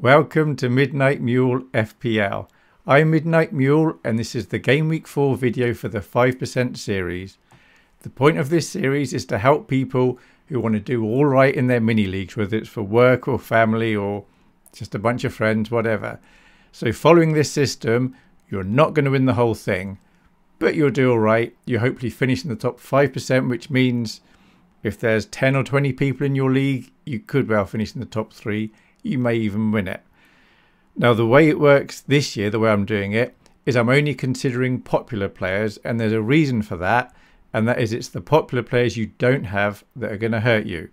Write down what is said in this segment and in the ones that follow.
Welcome to Midnight Mule FPL. I'm Midnight Mule and this is the Game Week 4 video for the 5% series. The point of this series is to help people who want to do all right in their mini leagues, whether it's for work or family or just a bunch of friends, whatever. So following this system, you're not going to win the whole thing, but you'll do all right. You hopefully finish in the top 5%, which means if there's 10 or 20 people in your league, you could well finish in the top three. You may even win it. Now, the way it works this year, the way I'm doing it, is I'm only considering popular players, and there's a reason for that, and that is it's the popular players you don't have that are going to hurt you.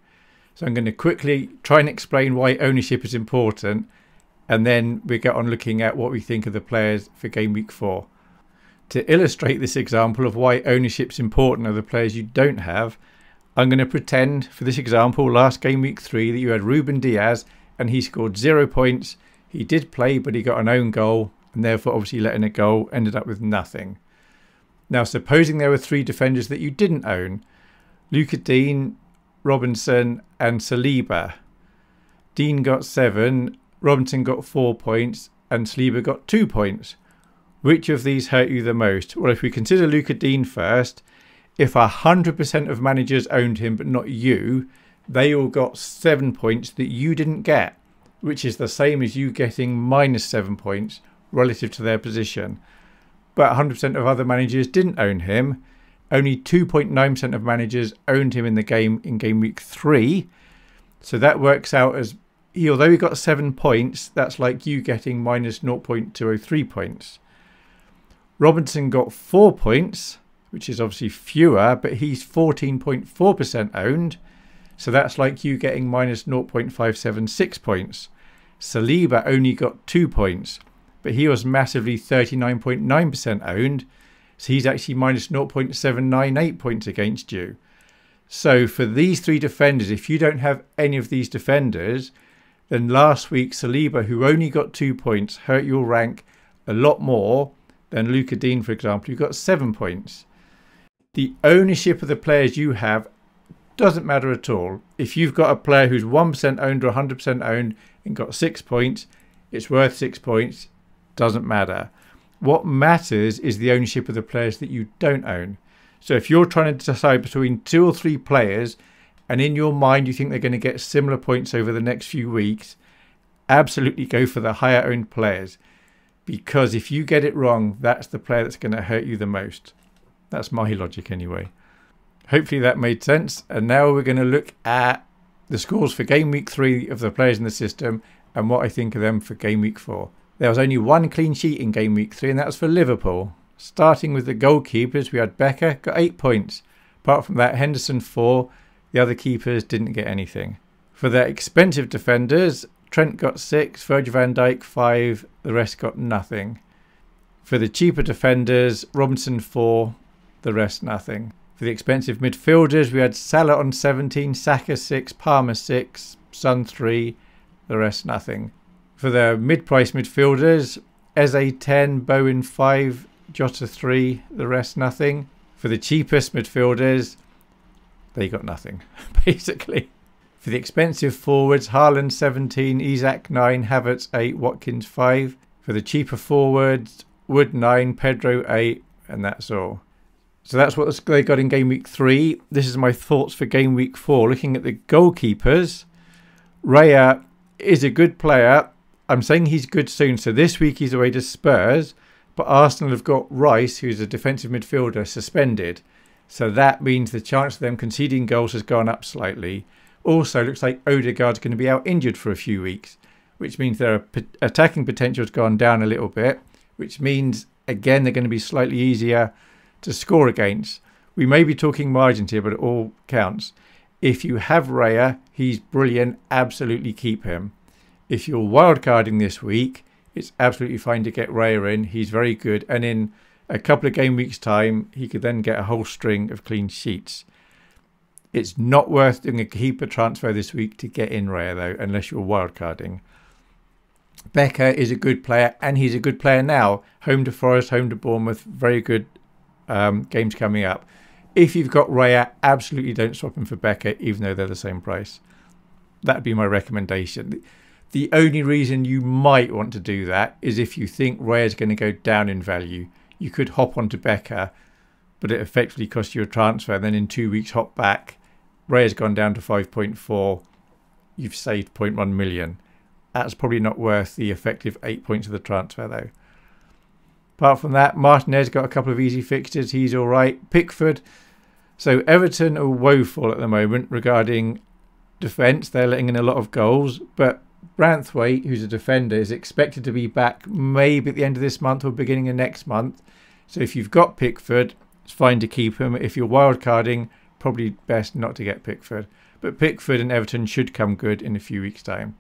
So I'm going to quickly try and explain why ownership is important, and then we get on looking at what we think of the players for game week four. To illustrate this example of why ownership is important of the players you don't have, I'm going to pretend for this example last game week three that you had Ruben Dias and he scored zero points. He did play, but he got an own goal and therefore obviously letting it go ended up with nothing. Now, supposing there were three defenders that you didn't own Luca Digne, Robinson, and Saliba. Digne got seven, Robinson got four points, and Saliba got two points. Which of these hurt you the most? Well, if we consider Luca Digne first, if 100% of managers owned him but not you, they all got seven points that you didn't get, which is the same as you getting minus seven points relative to their position. But 100% of other managers didn't own him. Only 2.9% of managers owned him in the game in game week three. So that works out as he, although he got seven points, that's like you getting minus 0.203 points. Robinson got four points which is obviously fewer, but he's 14.4% owned. So that's like you getting minus 0.576 points. Saliba only got two points, but he was massively 39.9% owned. So he's actually minus 0.798 points against you. So for these three defenders, if you don't have any of these defenders, then last week Saliba, who only got two points, hurt your rank a lot more than Luca Digne, for example, who got seven points the ownership of the players you have doesn't matter at all. If you've got a player who's 1% owned or 100% owned and got six points, it's worth six points, doesn't matter. What matters is the ownership of the players that you don't own. So if you're trying to decide between two or three players and in your mind you think they're going to get similar points over the next few weeks, absolutely go for the higher owned players. Because if you get it wrong, that's the player that's going to hurt you the most. That's my logic anyway. Hopefully that made sense. And now we're going to look at the scores for game week three of the players in the system and what I think of them for game week four. There was only one clean sheet in game week three, and that was for Liverpool. Starting with the goalkeepers, we had Becker, got eight points. Apart from that, Henderson four. The other keepers didn't get anything. For the expensive defenders, Trent got six, Virgil van Dijk five, the rest got nothing. For the cheaper defenders, Robinson four, the rest nothing. For the expensive midfielders, we had Salah on 17, Saka 6, Palmer 6, Son 3, the rest nothing. For the mid-price midfielders, Eze 10, Bowen 5, Jota 3, the rest nothing. For the cheapest midfielders, they got nothing, basically. For the expensive forwards, Haaland 17, Isak 9, Havertz 8, Watkins 5. For the cheaper forwards, Wood 9, Pedro 8, and that's all. So that's what they got in game week three. This is my thoughts for game week four. Looking at the goalkeepers, Raya is a good player. I'm saying he's good soon. So this week he's away to Spurs, but Arsenal have got Rice, who's a defensive midfielder, suspended. So that means the chance of them conceding goals has gone up slightly. Also, looks like Odegaard's going to be out injured for a few weeks, which means their attacking potential has gone down a little bit, which means, again, they're going to be slightly easier to score against. We may be talking margins here, but it all counts. If you have Raya, he's brilliant. Absolutely keep him. If you're wildcarding this week, it's absolutely fine to get Raya in. He's very good. And in a couple of game weeks' time, he could then get a whole string of clean sheets. It's not worth doing a keeper transfer this week to get in Raya, though, unless you're wildcarding. Becker is a good player, and he's a good player now. Home to Forest, home to Bournemouth, very good um, games coming up. If you've got Raya, absolutely don't swap him for Becker, even though they're the same price. That'd be my recommendation. The only reason you might want to do that is if you think Raya is going to go down in value. You could hop onto Becker, but it effectively costs you a transfer. And then in two weeks, hop back. Raya's gone down to 5.4. You've saved 0.1 million. That's probably not worth the effective eight points of the transfer, though. Apart from that, Martinez got a couple of easy fixtures. He's all right. Pickford. So Everton are woeful at the moment regarding defence. They're letting in a lot of goals, but Branthwaite, who's a defender, is expected to be back maybe at the end of this month or beginning of next month. So if you've got Pickford, it's fine to keep him. If you're wildcarding, probably best not to get Pickford. But Pickford and Everton should come good in a few weeks' time.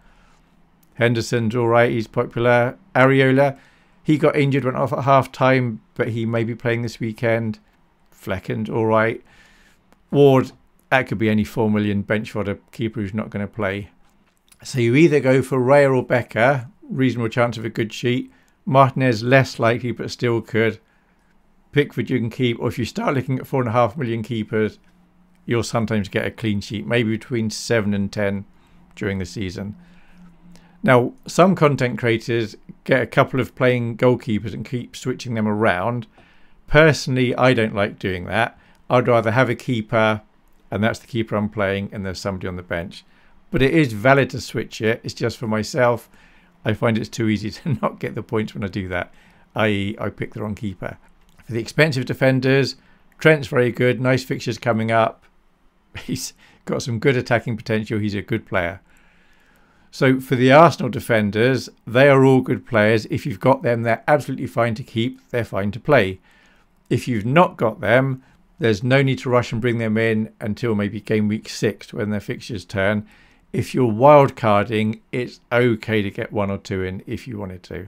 Henderson's all right. He's popular. Areola, he got injured, went off at half time, but he may be playing this weekend. Flekken, all right. Ward, that could be any 4 million bench fodder keeper who's not going to play. So you either go for Raya or Becker, reasonable chance of a good sheet. Martinez less likely, but still could. Pickford you can keep, or if you start looking at four and a half million keepers, you'll sometimes get a clean sheet, maybe between seven and ten during the season. Now, some content creators get a couple of playing goalkeepers and keep switching them around. Personally, I don't like doing that. I'd rather have a keeper, and that's the keeper I'm playing, and there's somebody on the bench but it is valid to switch it. It's just for myself. I find it's too easy to not get the points when I do that, i.e., I pick the wrong keeper. For the expensive defenders, Trent's very good. Nice fixtures coming up. He's got some good attacking potential. He's a good player. So for the Arsenal defenders, they are all good players. If you've got them, they're absolutely fine to keep. They're fine to play. If you've not got them, there's no need to rush and bring them in until maybe game week six when their fixtures turn if you're wildcarding, it's okay to get one or two in if you wanted to.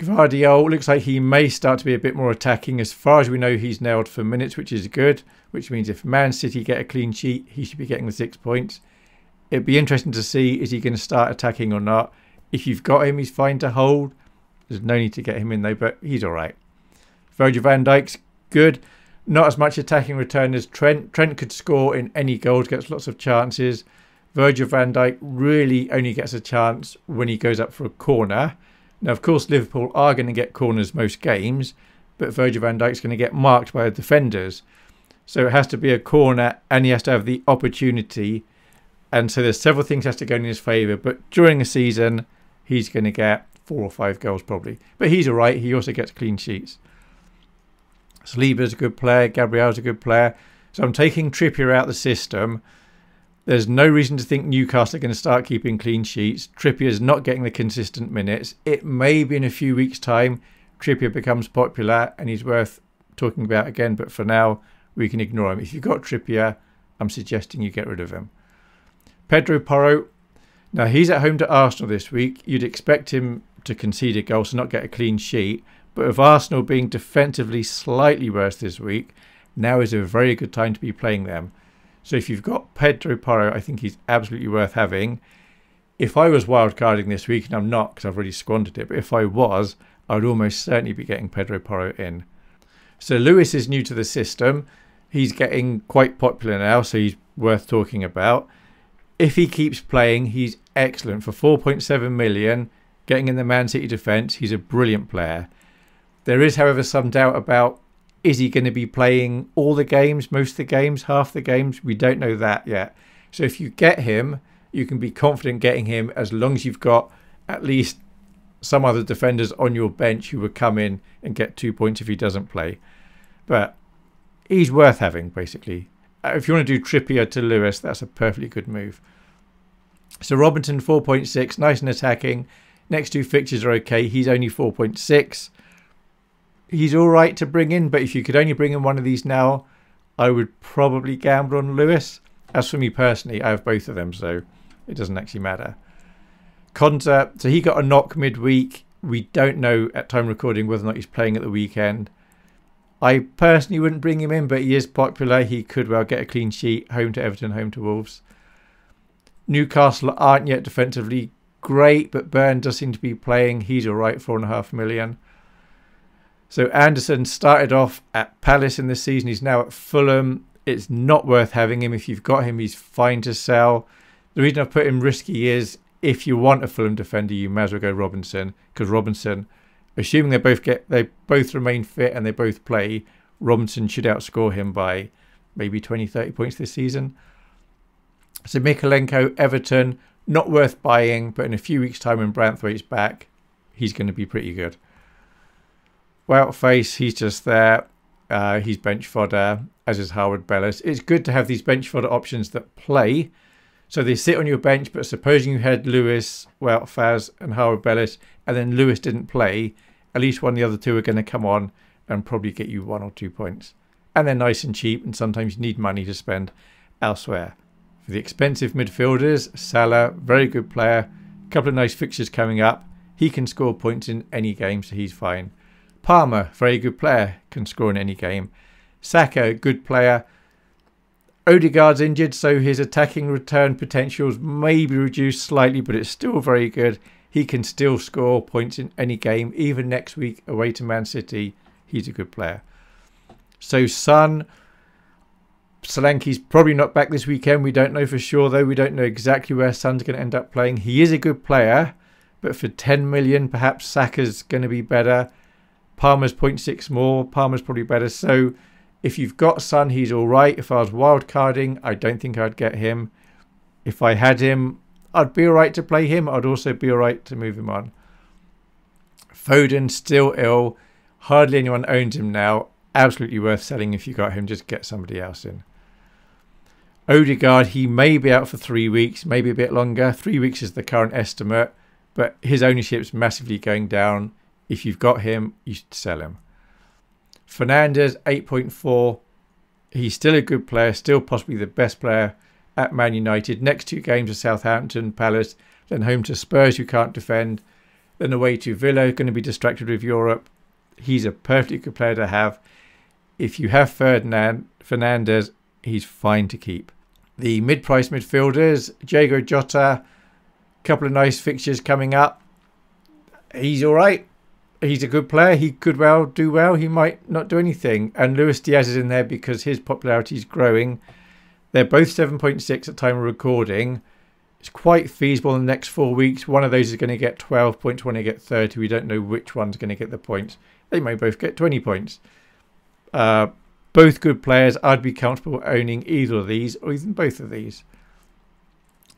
Gvardiol looks like he may start to be a bit more attacking. As far as we know, he's nailed for minutes, which is good, which means if Man City get a clean sheet, he should be getting the six points. It'd be interesting to see is he going to start attacking or not. If you've got him, he's fine to hold. There's no need to get him in though, but he's all right. Virgil van Dijk's good. Not as much attacking return as Trent. Trent could score in any goals, gets lots of chances. Virgil van Dijk really only gets a chance when he goes up for a corner. Now, of course, Liverpool are going to get corners most games, but Virgil van Dijk's going to get marked by the defenders. So it has to be a corner and he has to have the opportunity. And so there's several things has to go in his favour. But during a season, he's going to get four or five goals probably. But he's all right. He also gets clean sheets. Saliba's a good player. Gabriel's a good player. So I'm taking Trippier out the system. There's no reason to think Newcastle are going to start keeping clean sheets. Trippier's not getting the consistent minutes. It may be in a few weeks' time Trippier becomes popular and he's worth talking about again, but for now we can ignore him. If you've got Trippier, I'm suggesting you get rid of him. Pedro Porro, now he's at home to Arsenal this week. You'd expect him to concede a goal, so not get a clean sheet. But with Arsenal being defensively slightly worse this week, now is a very good time to be playing them. So if you've got Pedro Porro, I think he's absolutely worth having. If I was wildcarding this week, and I'm not because I've already squandered it, but if I was, I would almost certainly be getting Pedro Porro in. So Lewis is new to the system. He's getting quite popular now, so he's worth talking about. If he keeps playing, he's excellent for 4.7 million. Getting in the Man City defence, he's a brilliant player. There is, however, some doubt about is he going to be playing all the games, most of the games, half the games? We don't know that yet. So if you get him, you can be confident getting him as long as you've got at least some other defenders on your bench who would come in and get two points if he doesn't play. But he's worth having, basically. Uh, if you want to do Trippier to Lewis, that's a perfectly good move. So Robinson 4.6, nice and attacking. Next two fixtures are okay. He's only 4.6 he's all right to bring in, but if you could only bring in one of these now, I would probably gamble on Lewis. As for me personally, I have both of them, so it doesn't actually matter. Konsa, so he got a knock midweek. We don't know at time recording whether or not he's playing at the weekend. I personally wouldn't bring him in, but he is popular. He could well get a clean sheet. Home to Everton, home to Wolves. Newcastle aren't yet defensively great, but Burn does seem to be playing. He's all right, four and a half million. So Andersen started off at Palace in this season. He's now at Fulham. It's not worth having him. If you've got him, he's fine to sell. The reason I've put him risky is if you want a Fulham defender, you may as well go Robinson because Robinson, assuming they both get they both remain fit and they both play, Robinson should outscore him by maybe 20, 30 points this season. So Mykolenko, Everton, not worth buying, but in a few weeks' time when Branthwaite's back, he's going to be pretty good. Wout Faes, he's just there. Uh, he's bench fodder, as is Harwood Bellis. It's good to have these bench fodder options that play. So they sit on your bench, but supposing you had Lewis, Wout Faes, and Harwood Bellis, and then Lewis didn't play, at least one of the other two are going to come on and probably get you one or two points. And they're nice and cheap, and sometimes you need money to spend elsewhere. For the expensive midfielders, Salah, very good player, a couple of nice fixtures coming up. He can score points in any game, so he's fine. Palmer, very good player, can score in any game. Saka, good player. Odegaard's injured, so his attacking return potentials may be reduced slightly, but it's still very good. He can still score points in any game, even next week away to Man City. He's a good player. So Son, Solanke's probably not back this weekend. We don't know for sure, though. We don't know exactly where Son's going to end up playing. He is a good player, but for 10 million, perhaps Saka's going to be better. Palmer's 0.6 more. Palmer's probably better. So if you've got Son, he's all right. If I was wildcarding, I don't think I'd get him. If I had him, I'd be all right to play him. I'd also be all right to move him on. Foden still ill. Hardly anyone owns him now. Absolutely worth selling if you got him. Just get somebody else in. Odegaard, he may be out for three weeks, maybe a bit longer. Three weeks is the current estimate, but his ownership's massively going down. If you've got him, you should sell him. Fernandes, 8.4. He's still a good player, still possibly the best player at Man United. Next two games are Southampton, Palace, then home to Spurs, who can't defend, then away to Villa, going to be distracted with Europe. He's a perfectly good player to have. If you have Ferdinand Fernandes, he's fine to keep. The mid-price midfielders, Diogo Jota, couple of nice fixtures coming up. He's all right he's a good player. He could well do well. He might not do anything. And Luis Diaz is in there because his popularity is growing. They're both 7.6 at time of recording. It's quite feasible in the next four weeks. One of those is going to get 12 points, one to get 30. We don't know which one's going to get the points. They may both get 20 points. Uh, both good players. I'd be comfortable owning either of these or even both of these.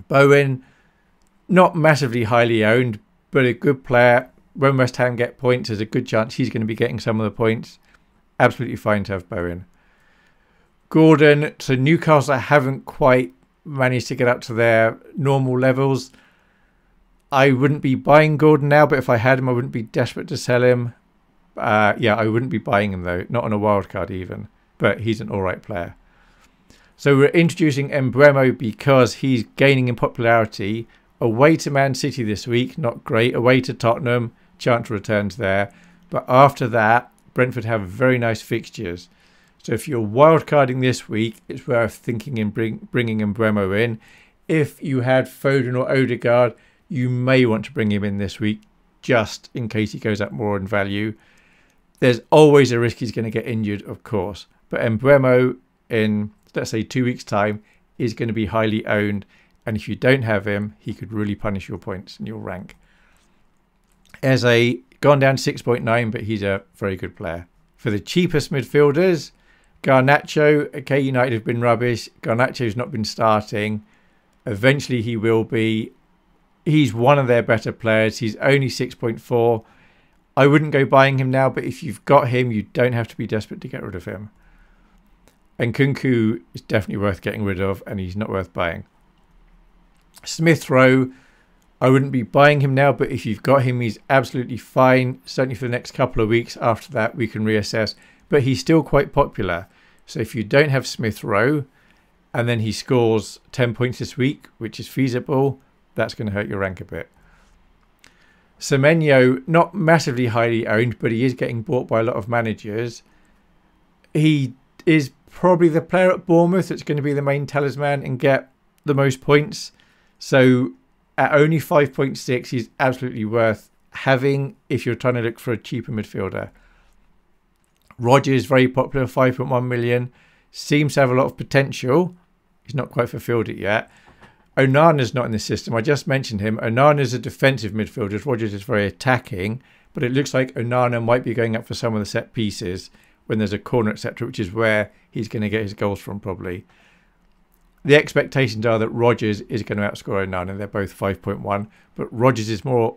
Bowen, not massively highly owned, but a good player when West Ham get points, there's a good chance he's going to be getting some of the points. Absolutely fine to have Bowen. Gordon, so Newcastle haven't quite managed to get up to their normal levels. I wouldn't be buying Gordon now, but if I had him, I wouldn't be desperate to sell him. Uh, yeah, I wouldn't be buying him though, not on a wild card even. But he's an all right player. So we're introducing Mbeumo because he's gaining in popularity. Away to Man City this week, not great. Away to Tottenham, chance returns there. But after that, Brentford have very nice fixtures. So if you're wildcarding this week, it's worth thinking in bring, bringing Mbeumo in. If you had Foden or Odegaard, you may want to bring him in this week just in case he goes up more in value. There's always a risk he's going to get injured, of course. But Mbeumo in, let's say, two weeks' time is going to be highly owned. And if you don't have him, he could really punish your points and your rank as a gone down 6.9, but he's a very good player. For the cheapest midfielders, Garnacho, okay, United have been rubbish. Garnacho's not been starting. Eventually he will be. He's one of their better players. He's only 6.4. I wouldn't go buying him now, but if you've got him, you don't have to be desperate to get rid of him. And Nkunku is definitely worth getting rid of, and he's not worth buying. Smith Rowe, I wouldn't be buying him now, but if you've got him, he's absolutely fine. Certainly for the next couple of weeks. After that, we can reassess. But he's still quite popular. So if you don't have Smith Rowe, and then he scores 10 points this week, which is feasible, that's going to hurt your rank a bit. Semenyo, not massively highly owned, but he is getting bought by a lot of managers. He is probably the player at Bournemouth that's going to be the main talisman and get the most points. So at only 5.6, he's absolutely worth having if you're trying to look for a cheaper midfielder. Rogers, very popular, 5.1 million. Seems to have a lot of potential. He's not quite fulfilled it yet. Onana's not in the system. I just mentioned him. Onana's a defensive midfielder. Rogers is very attacking, but it looks like Onana might be going up for some of the set pieces when there's a corner, etc., which is where he's going to get his goals from probably. The expectations are that Rogers is going to outscore Onana. And they're both 5.1, but Rogers is more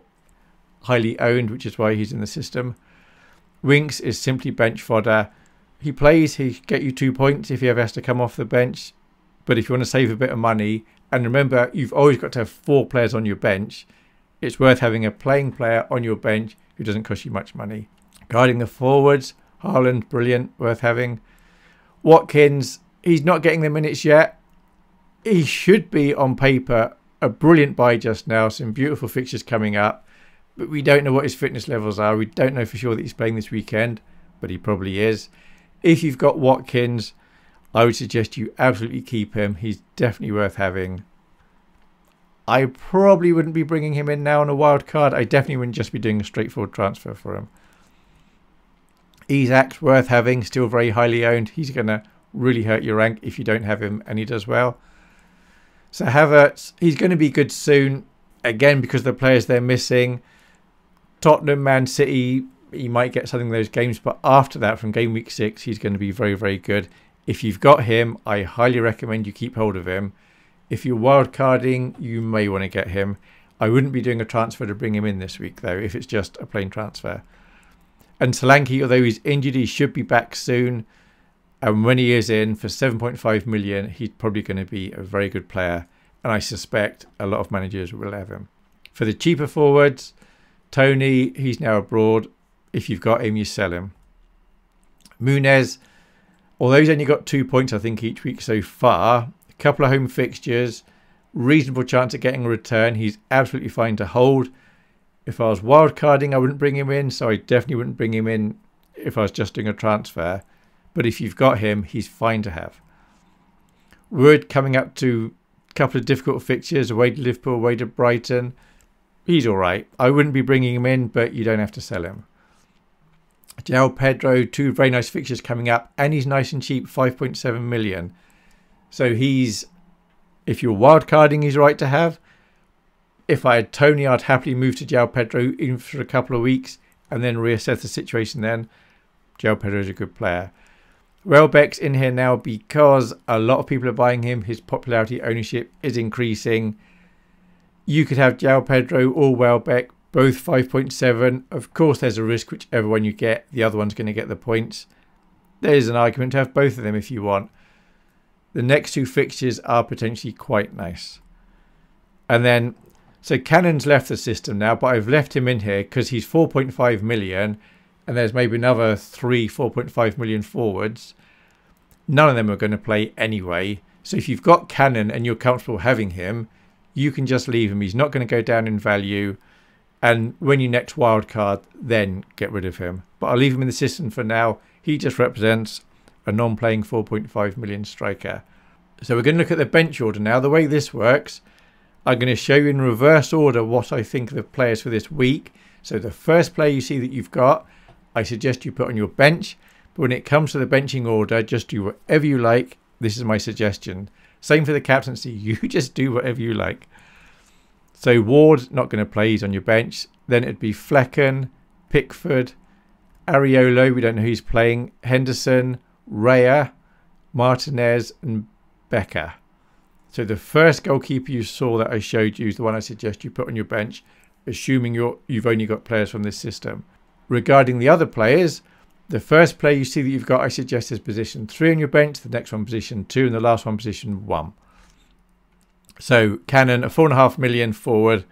highly owned, which is why he's in the system. Winks is simply bench fodder. He plays, he get you two points if he ever has to come off the bench. But if you want to save a bit of money, and remember, you've always got to have four players on your bench, it's worth having a playing player on your bench who doesn't cost you much money. Guarding the forwards, Haaland, brilliant, worth having. Watkins, he's not getting the minutes yet. He should be on paper a brilliant buy just now. Some beautiful fixtures coming up, but we don't know what his fitness levels are. We don't know for sure that he's playing this weekend, but he probably is. If you've got Watkins, I would suggest you absolutely keep him. He's definitely worth having. I probably wouldn't be bringing him in now on a wild card. I definitely wouldn't just be doing a straightforward transfer for him. Isak's worth having, still very highly owned. He's going to really hurt your rank if you don't have him, and he does well. So Havertz, he's going to be good soon, again, because the players they're missing. Tottenham, Man City, he might get something in those games, but after that, from game week six, he's going to be very, very good. If you've got him, I highly recommend you keep hold of him. If you're wildcarding, you may want to get him. I wouldn't be doing a transfer to bring him in this week, though, if it's just a plain transfer. And Solanke, although he's injured, he should be back soon. And when he is in for 7.5 million, he's probably going to be a very good player. And I suspect a lot of managers will have him. For the cheaper forwards, Toney, he's now abroad. If you've got him, you sell him. Muniz, although he's only got two points, I think, each week so far, a couple of home fixtures, reasonable chance of getting a return. He's absolutely fine to hold. If I was wildcarding, I wouldn't bring him in, so I definitely wouldn't bring him in if I was just doing a transfer. But if you've got him, he's fine to have. Wood coming up to a couple of difficult fixtures, away to Liverpool, away to Brighton. He's all right. I wouldn't be bringing him in, but you don't have to sell him. João Pedro, two very nice fixtures coming up, and he's nice and cheap, 5.7 million. So he's, if you're wildcarding, he's right to have if I had Toney, I'd happily move to João Pedro even for a couple of weeks and then reassess the situation then. João Pedro is a good player. Welbeck's in here now because a lot of people are buying him. His popularity ownership is increasing. You could have João Pedro or Welbeck, both 5.7. Of course, there's a risk whichever one you get, the other one's going to get the points. There's an argument to have both of them if you want. The next two fixtures are potentially quite nice. And then so Cannon's left the system now, but I've left him in here because he's 4.5 million and there's maybe another three 4.5 million forwards. None of them are going to play anyway. So if you've got Cannon and you're comfortable having him, you can just leave him. He's not going to go down in value. And when you next wildcard, then get rid of him. But I'll leave him in the system for now. He just represents a non-playing 4.5 million striker. So we're going to look at the bench order now. The way this works I'm going to show you in reverse order what I think of the players for this week. So the first player you see that you've got, I suggest you put on your bench. But when it comes to the benching order, just do whatever you like. This is my suggestion. Same for the captaincy. You just do whatever you like. So Ward, not going to play. He's on your bench. Then it'd be Flekken, Pickford, Areola. We don't know who's playing. Henderson, Raya, Martinez, and Becker. So the first goalkeeper you saw that I showed you is the one I suggest you put on your bench, assuming you're, you've only got players from this system. Regarding the other players, the first player you see that you've got, I suggest is position three on your bench, the next one position two, and the last one position one. So Cannon, a four and a half million forward,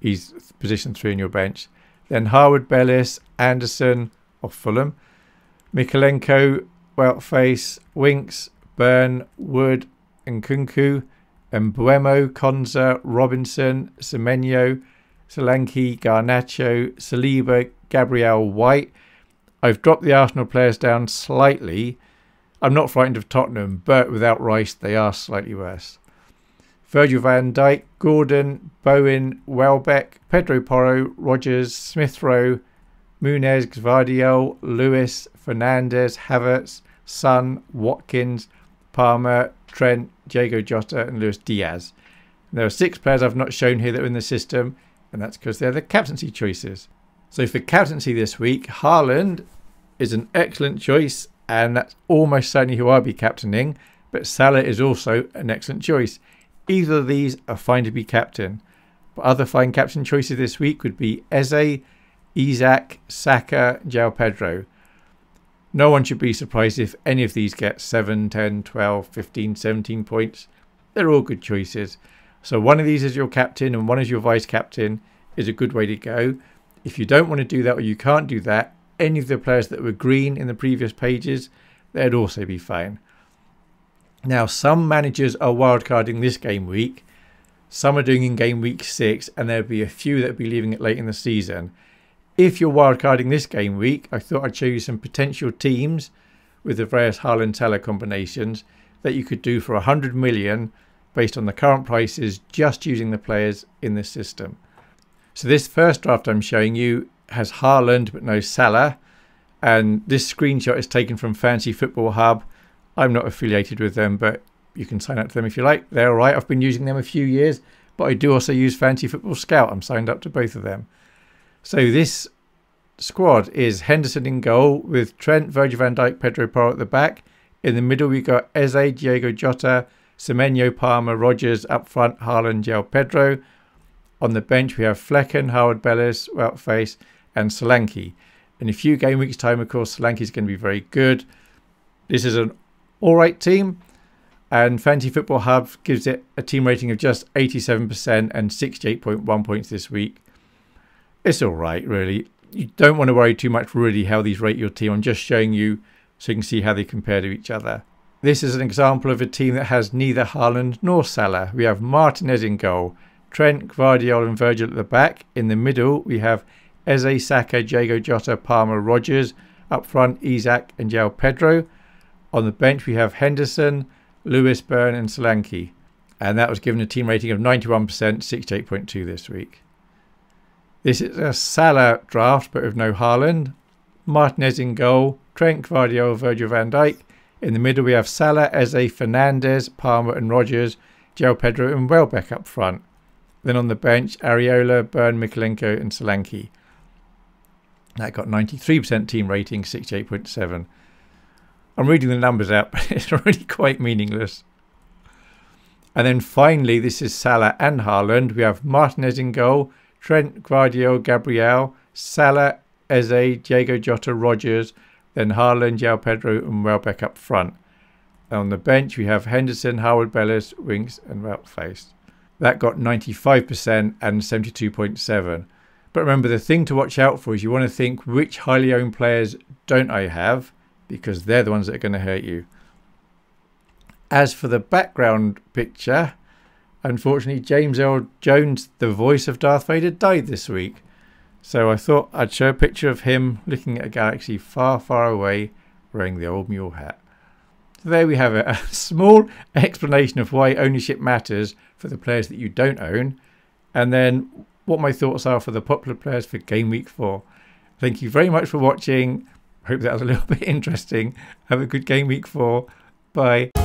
he's position three on your bench. Then Harwood Bellis, Andersen of Fulham, Mykolenko, Wout Faes, Winks, Burn, Wood, Nkunku, Mbeumo, Konsa, Robinson, Semenyo, Solanke, Garnacho, Saliba, Gabriel White. I've dropped the Arsenal players down slightly. I'm not frightened of Tottenham, but without Rice, they are slightly worse. Virgil van Dijk, Gordon, Bowen, Welbeck, Pedro Porro, Rogers, Smith Rowe, Muniz, Gvardiol, Lewis, Fernandes, Havertz, Son, Watkins, Palmer, Trent, Diogo Jota, and Luis Diaz. There are six players I've not shown here that are in the system, and that's because they're the captaincy choices. So for captaincy this week, Haaland is an excellent choice, and that's almost certainly who I'll be captaining. But Salah is also an excellent choice. Either of these are fine to be captain. But other fine captain choices this week would be Eze, Isak, Saka, João Pedro. No one should be surprised if any of these get 7, 10, 12, 15, 17 points. They're all good choices. So one of these is your captain and one is your vice captain is a good way to go. If you don't want to do that or you can't do that, any of the players that were green in the previous pages, they'd also be fine. Now, some managers are wildcarding this game week. Some are doing in game week six, and there'll be a few that will be leaving it late in the season. If you're wildcarding this game week, I thought I'd show you some potential teams with the various Haaland Salah combinations that you could do for 100 million based on the current prices just using the players in this system. So this first draft I'm showing you has Haaland but no Salah. And this screenshot is taken from Fantasy Football Hub. I'm not affiliated with them, but you can sign up to them if you like. They're all right. I've been using them a few years, but I do also use Fantasy Football Scout. I'm signed up to both of them. So this squad is Henderson in goal with Trent, Virgil van Dijk, Pedro Porro at the back. In the middle, we've got Eze, Diogo Jota, Semenyo, Palmer, Rogers up front, Haaland, João Pedro. On the bench, we have Flekken, Harwood Bellis, Faes, and Solanke. In a few game weeks' time, of course, Solanke is going to be very good. This is an all right team, and Fantasy Football Hub gives it a team rating of just 87% and 68.1 points this week. It's all right, really. You don't want to worry too much, really, how these rate your team. I'm just showing you so you can see how they compare to each other. This is an example of a team that has neither Haaland nor Salah. We have Martinez in goal, Trent, Gvardiol and Virgil at the back. In the middle, we have Eze, Saka, Diogo Jota, Palmer, Rogers. Up front, Isak and João Pedro. On the bench, we have Henderson, Lewis, Burn and Solanke. And that was given a team rating of 91%, 68.2 this week. This is a Salah draft, but with no Haaland. Martinez in goal, Trent, Gvardiol, Virgil van Dijk. In the middle, we have Salah, Eze, Fernandes, Palmer and Rogers, João Pedro and Welbeck up front. Then on the bench, Areola, Burn, Mykolenko, and Solanke. That got 93% team rating, 68.7. I'm reading the numbers out, but it's really quite meaningless. And then finally, this is Salah and Haaland. We have Martinez in goal, Trent, Gvardiol, Gabriel, Salah, Eze, Diogo Jota, Rogers, then Haaland, João Pedro, and Welbeck up front. And on the bench, we have Henderson, Harwood Bellis, Winks, and Wout Faes. That got 95% and 72.7. But remember, the thing to watch out for is you want to think which highly owned players don't I have because they're the ones that are going to hurt you. As for the background picture, unfortunately, James Earl Jones, the voice of Darth Vader, died this week. So I thought I'd show a picture of him looking at a galaxy far, far away wearing the old mule hat. So there we have it, a small explanation of why ownership matters for the players that you don't own, and then what my thoughts are for the popular players for Game Week 4. Thank you very much for watching. Hope that was a little bit interesting. Have a good Game Week 4. Bye.